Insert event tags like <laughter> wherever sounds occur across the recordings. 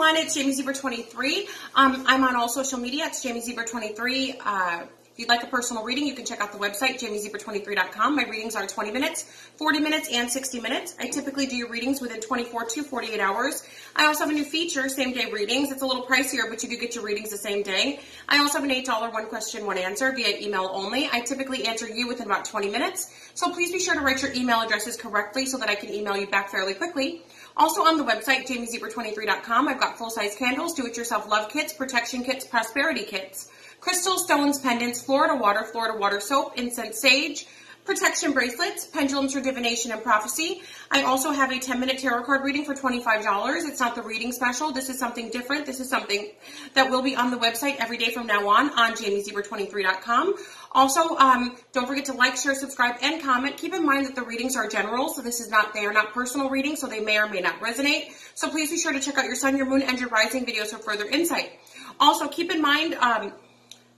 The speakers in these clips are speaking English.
everyone, it's Jamie Zebra23. Um, I'm on all social media. It's Jamie Zebra23. Uh, if you'd like a personal reading, you can check out the website, jamiezebra23.com. My readings are 20 minutes, 40 minutes, and 60 minutes. I typically do your readings within 24 to 48 hours. I also have a new feature, same day readings. It's a little pricier, but you do get your readings the same day. I also have an $8 one question, one answer via email only. I typically answer you within about 20 minutes. So please be sure to write your email addresses correctly so that I can email you back fairly quickly. Also on the website, jamiezebra23.com, I've got full-size candles, do-it-yourself love kits, protection kits, prosperity kits, crystal stones, pendants, Florida water, Florida water soap, incense sage, protection bracelets, pendulums for divination and prophecy. I also have a 10 minute tarot card reading for $25. It's not the reading special. This is something different. This is something that will be on the website every day from now on on jamiezebra23.com. Also, um, don't forget to like, share, subscribe, and comment. Keep in mind that the readings are general, so this is not, they are not personal readings, so they may or may not resonate. So please be sure to check out your sun, your moon, and your rising videos for further insight. Also, keep in mind, um,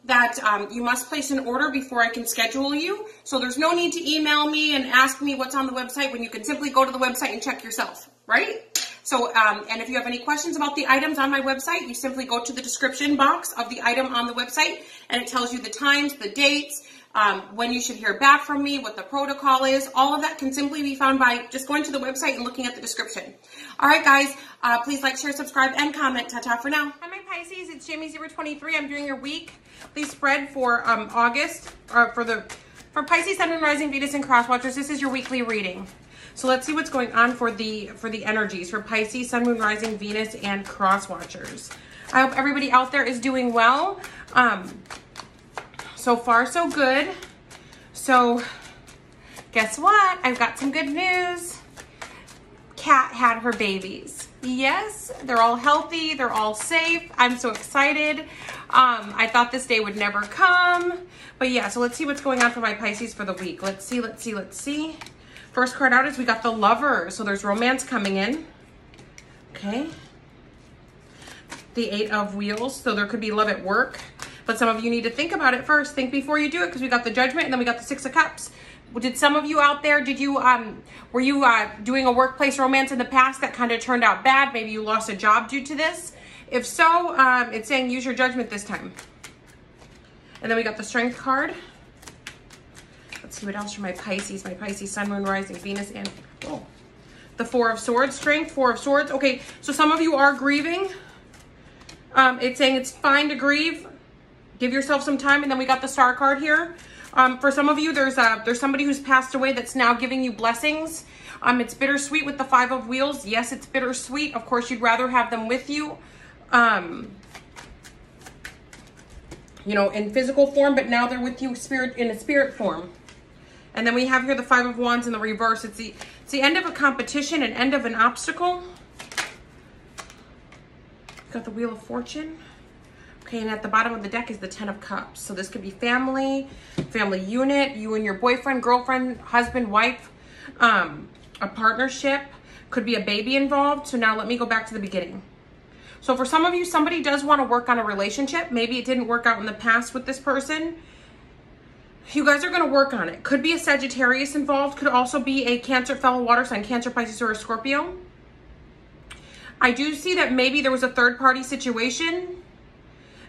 that um, you must place an order before I can schedule you. So there's no need to email me and ask me what's on the website when you can simply go to the website and check yourself, right? So, um, and if you have any questions about the items on my website, you simply go to the description box of the item on the website and it tells you the times, the dates, um, when you should hear back from me, what the protocol is. All of that can simply be found by just going to the website and looking at the description. All right, guys, uh, please like, share, subscribe, and comment. Ta-ta for now. Hi, my Pisces. It's Jamie Zebra 23. I'm doing your week. Please spread for um, August, or for the for Pisces, Sun, and Rising, Venus, and Cross Watchers. This is your weekly reading. So let's see what's going on for the for the energies for Pisces, Sun, Moon, Rising, Venus, and Cross Watchers. I hope everybody out there is doing well. Um, so far, so good. So, guess what? I've got some good news. Cat had her babies. Yes, they're all healthy. They're all safe. I'm so excited. Um, I thought this day would never come. But yeah, so let's see what's going on for my Pisces for the week. Let's see, let's see, let's see. First card out is we got the lover. So there's romance coming in. Okay. The eight of wheels. So there could be love at work. But some of you need to think about it first. Think before you do it because we got the judgment and then we got the six of cups. Did some of you out there, did you, um, were you uh, doing a workplace romance in the past that kind of turned out bad? Maybe you lost a job due to this. If so, um, it's saying use your judgment this time. And then we got the strength card. See what else for my Pisces, my Pisces, Sun, Moon, Rising, Venus, and oh, the Four of Swords, Strength, Four of Swords. Okay, so some of you are grieving. Um, it's saying it's fine to grieve. Give yourself some time. And then we got the Star card here. Um, for some of you, there's a, there's somebody who's passed away that's now giving you blessings. Um, it's bittersweet with the Five of Wheels. Yes, it's bittersweet. Of course, you'd rather have them with you. Um, you know, in physical form, but now they're with you spirit in a spirit form. And then we have here the Five of Wands in the reverse. It's the, it's the end of a competition, an end of an obstacle. Got the Wheel of Fortune. Okay, and at the bottom of the deck is the Ten of Cups. So this could be family, family unit, you and your boyfriend, girlfriend, husband, wife, um, a partnership, could be a baby involved. So now let me go back to the beginning. So for some of you, somebody does want to work on a relationship. Maybe it didn't work out in the past with this person. You guys are going to work on it. Could be a Sagittarius involved. Could also be a Cancer, fellow water sign, Cancer, Pisces, or a Scorpio. I do see that maybe there was a third party situation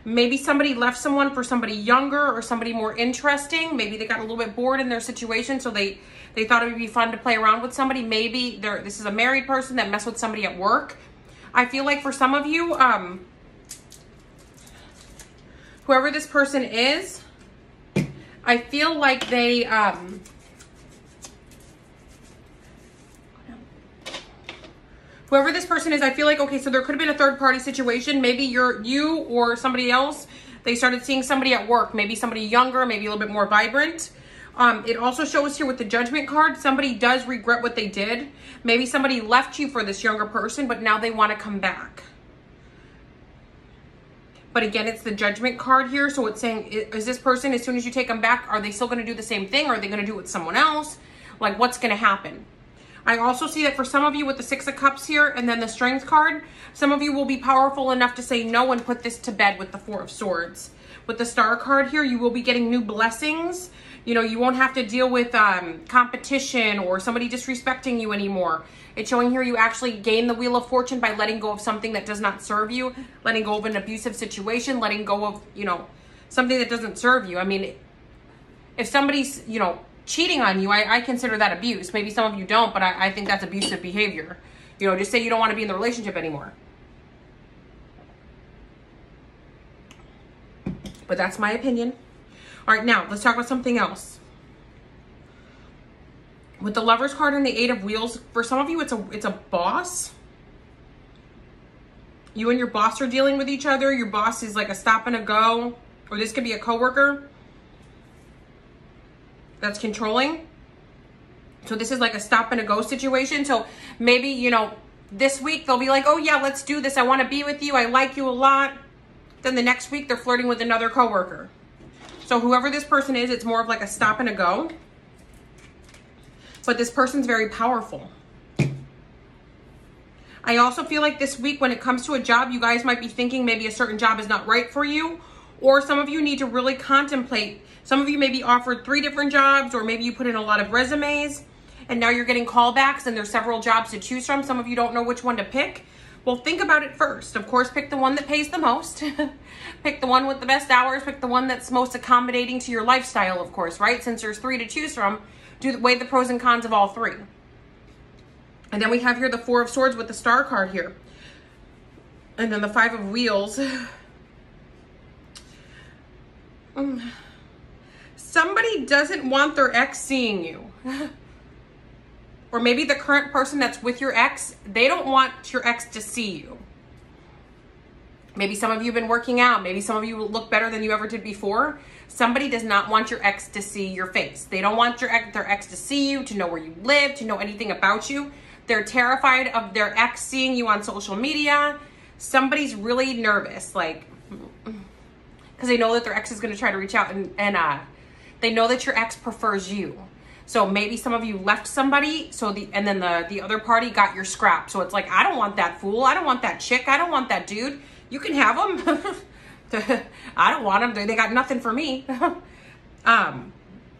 Maybe somebody left someone for somebody younger or somebody more interesting. Maybe they got a little bit bored in their situation, so they, they thought it would be fun to play around with somebody. Maybe they're, this is a married person that messed with somebody at work. I feel like for some of you, um, whoever this person is, I feel like they, um, whoever this person is, I feel like, okay, so there could have been a third party situation. Maybe you're you or somebody else. They started seeing somebody at work, maybe somebody younger, maybe a little bit more vibrant. Um, it also shows here with the judgment card, somebody does regret what they did. Maybe somebody left you for this younger person, but now they want to come back. But again, it's the judgment card here. So it's saying, is this person, as soon as you take them back, are they still going to do the same thing? Or are they going to do it with someone else? Like what's going to happen? I also see that for some of you with the Six of Cups here and then the Strength card, some of you will be powerful enough to say no and put this to bed with the Four of Swords. With the Star card here, you will be getting new blessings. You know, you won't have to deal with um, competition or somebody disrespecting you anymore. It's showing here you actually gain the Wheel of Fortune by letting go of something that does not serve you, letting go of an abusive situation, letting go of, you know, something that doesn't serve you. I mean, if somebody's, you know, cheating on you, I, I consider that abuse. Maybe some of you don't, but I, I think that's abusive behavior. You know, just say you don't want to be in the relationship anymore. But that's my opinion. All right, now let's talk about something else. With the Lover's card and the Eight of Wheels, for some of you, it's a it's a boss. You and your boss are dealing with each other. Your boss is like a stop and a go, or this could be a coworker that's controlling. So this is like a stop and a go situation. So maybe, you know, this week they'll be like, oh yeah, let's do this. I want to be with you. I like you a lot. Then the next week they're flirting with another coworker. So whoever this person is, it's more of like a stop and a go. But this person's very powerful. I also feel like this week when it comes to a job, you guys might be thinking maybe a certain job is not right for you. Or some of you need to really contemplate some of you may be offered three different jobs or maybe you put in a lot of resumes and now you're getting callbacks and there's several jobs to choose from. Some of you don't know which one to pick. Well, think about it first. Of course, pick the one that pays the most. <laughs> pick the one with the best hours. Pick the one that's most accommodating to your lifestyle, of course, right? Since there's three to choose from, do weigh the pros and cons of all three. And then we have here the Four of Swords with the Star card here. And then the Five of Wheels. <sighs> um, somebody doesn't want their ex seeing you. <laughs> or maybe the current person that's with your ex, they don't want your ex to see you. Maybe some of you have been working out. Maybe some of you look better than you ever did before. Somebody does not want your ex to see your face. They don't want your ex, their ex to see you, to know where you live, to know anything about you. They're terrified of their ex seeing you on social media. Somebody's really nervous, like, because they know that their ex is going to try to reach out and, and uh, they know that your ex prefers you. So maybe some of you left somebody, so the and then the the other party got your scrap. So it's like I don't want that fool, I don't want that chick, I don't want that dude. You can have them. <laughs> I don't want them. They, got nothing for me. <laughs> um,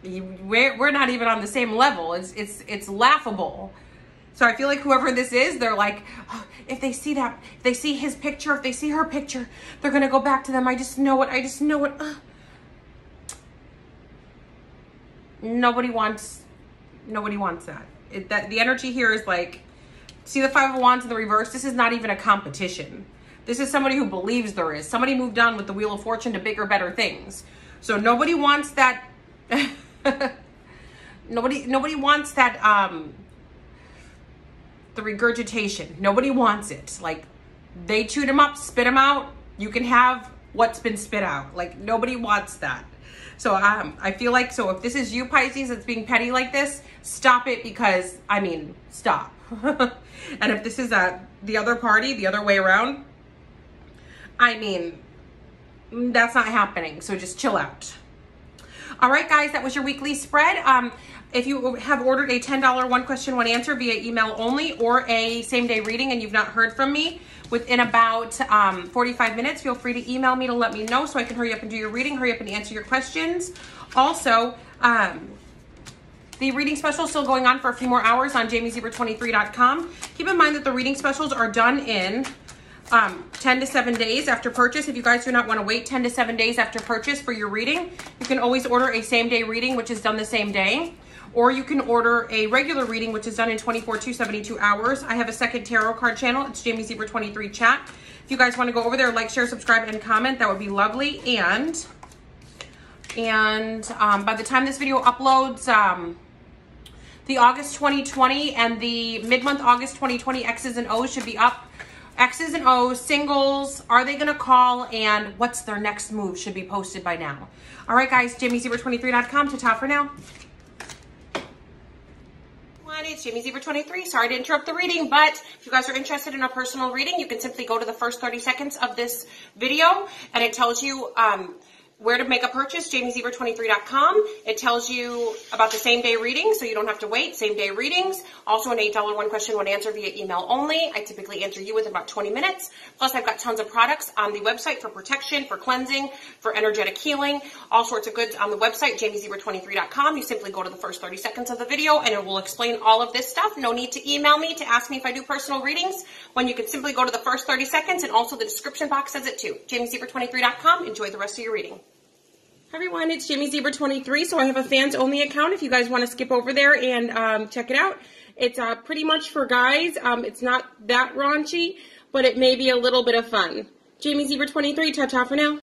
we're we're not even on the same level. It's it's it's laughable. So I feel like whoever this is, they're like, oh, if they see that, if they see his picture, if they see her picture, they're gonna go back to them. I just know it. I just know it. Uh. Nobody wants nobody wants that. It, that the energy here is like see the five of wands in the reverse? This is not even a competition. This is somebody who believes there is. Somebody moved on with the wheel of fortune to bigger better things. So nobody wants that <laughs> nobody nobody wants that um the regurgitation. Nobody wants it. Like they chewed them up spit them out. You can have what's been spit out. Like nobody wants that so um, I feel like, so if this is you, Pisces, that's being petty like this, stop it because, I mean, stop. <laughs> and if this is uh, the other party, the other way around, I mean, that's not happening. So just chill out. All right, guys, that was your weekly spread. Um, if you have ordered a $10 one question, one answer via email only or a same day reading and you've not heard from me, within about um, 45 minutes. Feel free to email me to let me know so I can hurry up and do your reading, hurry up and answer your questions. Also, um, the reading special is still going on for a few more hours on jamiezebra23.com. Keep in mind that the reading specials are done in um, 10 to 7 days after purchase. If you guys do not want to wait 10 to 7 days after purchase for your reading, you can always order a same day reading, which is done the same day or you can order a regular reading, which is done in 24 to 72 hours. I have a second tarot card channel. It's Jamie Zebra 23 chat. If you guys want to go over there, like, share, subscribe, and comment, that would be lovely. And, and um, by the time this video uploads, um, the August 2020 and the mid-month August 2020 X's and O's should be up. X's and O's, singles, are they to call, and what's their next move should be posted by now. All right, guys, JamieZebra23.com to top for now it's Jamie Zebra 23. Sorry to interrupt the reading, but if you guys are interested in a personal reading, you can simply go to the first 30 seconds of this video, and it tells you um, where to make a purchase, jamiezebra23.com. It tells you about the same day readings, so you don't have to wait, same day readings. Also an $8 one question, one answer via email only. I typically answer you within about 20 minutes. Plus I've got tons of products on the website for protection, for cleansing, for energetic healing, all sorts of goods on the website, jamiezebra23.com. You simply go to the first 30 seconds of the video and it will explain all of this stuff. No need to email me to ask me if I do personal readings when you can simply go to the first 30 seconds and also the description box says it too. jamiezebra23.com. Enjoy the rest of your reading. Everyone, it's Jamie Zebra 23. So I have a fans only account if you guys want to skip over there and um, check it out. It's uh, pretty much for guys. Um, it's not that raunchy, but it may be a little bit of fun. Jamie Zebra 23, ta-ta for now.